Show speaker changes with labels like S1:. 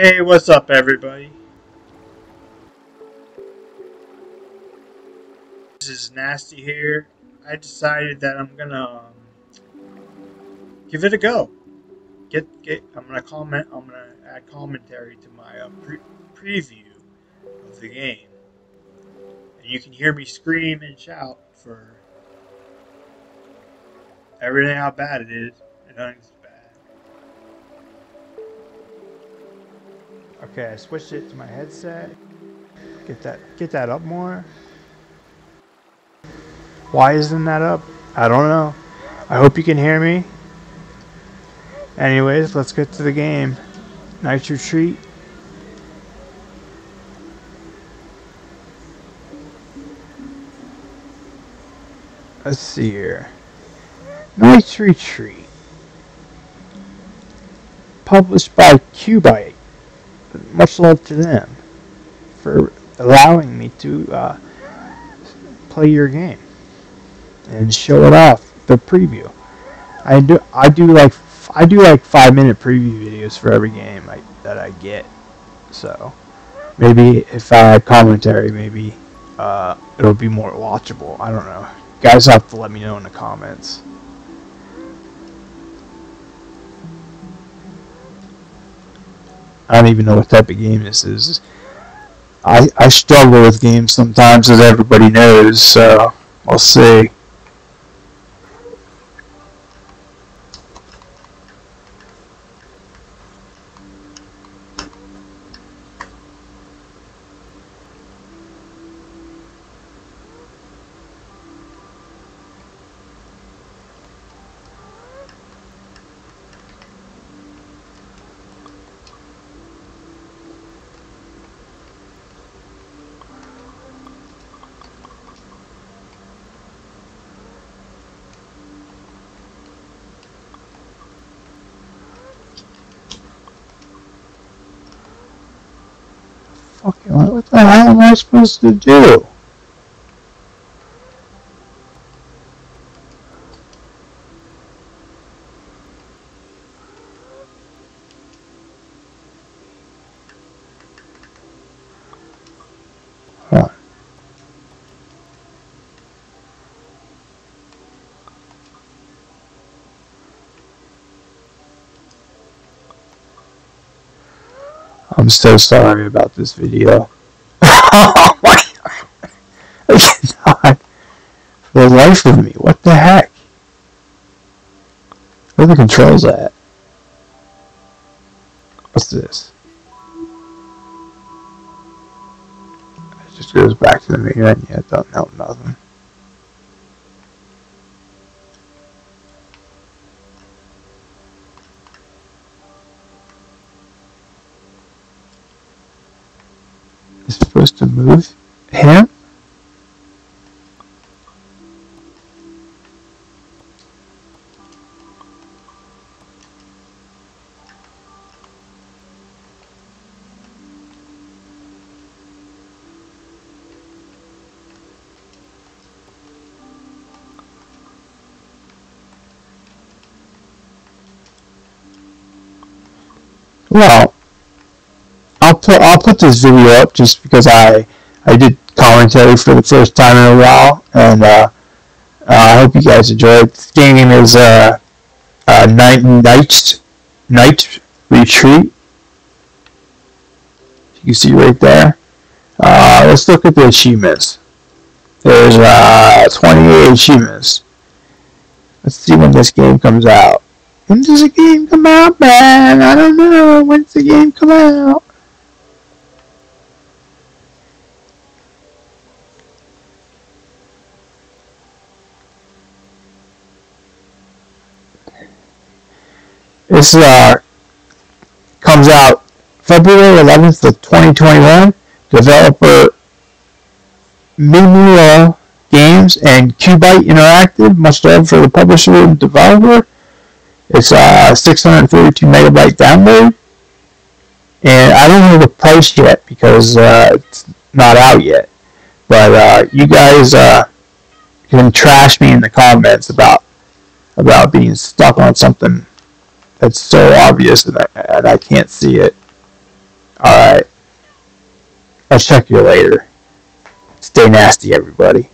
S1: Hey, what's up, everybody? This is Nasty here. I decided that I'm gonna um, give it a go. Get get. I'm gonna comment. I'm gonna add commentary to my uh, pre preview of the game, and you can hear me scream and shout for everything how bad it is. Nothing's
S2: Okay, I switched it to my headset. Get that get that up more. Why isn't that up? I don't know. I hope you can hear me. Anyways, let's get to the game. Knights Retreat. Let's see here. Knights Retreat. Published by Much love to them for allowing me to uh, play your game and show it off the preview. I do I do like I do like five minute preview videos for every game I, that I get. So maybe if I had commentary, maybe uh, it'll be more watchable. I don't know. You guys have to let me know in the comments. I don't even know what type of game this is. I, I struggle with games sometimes, as everybody knows, so we'll see. Fucking, what the hell am I supposed to do? I'm so sorry about this video. oh my god. I cannot. For the life of me, what the heck? Where the controls at? What's this? It just goes back to the main menu. Yeah, don't know nothing. Supposed to move here. Well, put I'll put this video up just because I I did commentary for the first time in a while, and uh, uh, I hope you guys enjoyed. This game is uh, uh, Night Night Knights Retreat. You can see right there. Uh, let's look at the achievements. There's uh, 28 achievements. Let's see when this game comes out. When does the game come out, man? I don't know. When's the game come out? This uh, comes out February 11th of 2021. Developer Minimol Games and QUByte Interactive. Much love for the publisher and developer. It's a 632 megabyte download. And I don't know the price yet because uh, it's not out yet. But uh, you guys uh, can trash me in the comments about about being stuck on something that's so obvious and I, and I can't see it. Alright. I'll check you later. Stay nasty, everybody.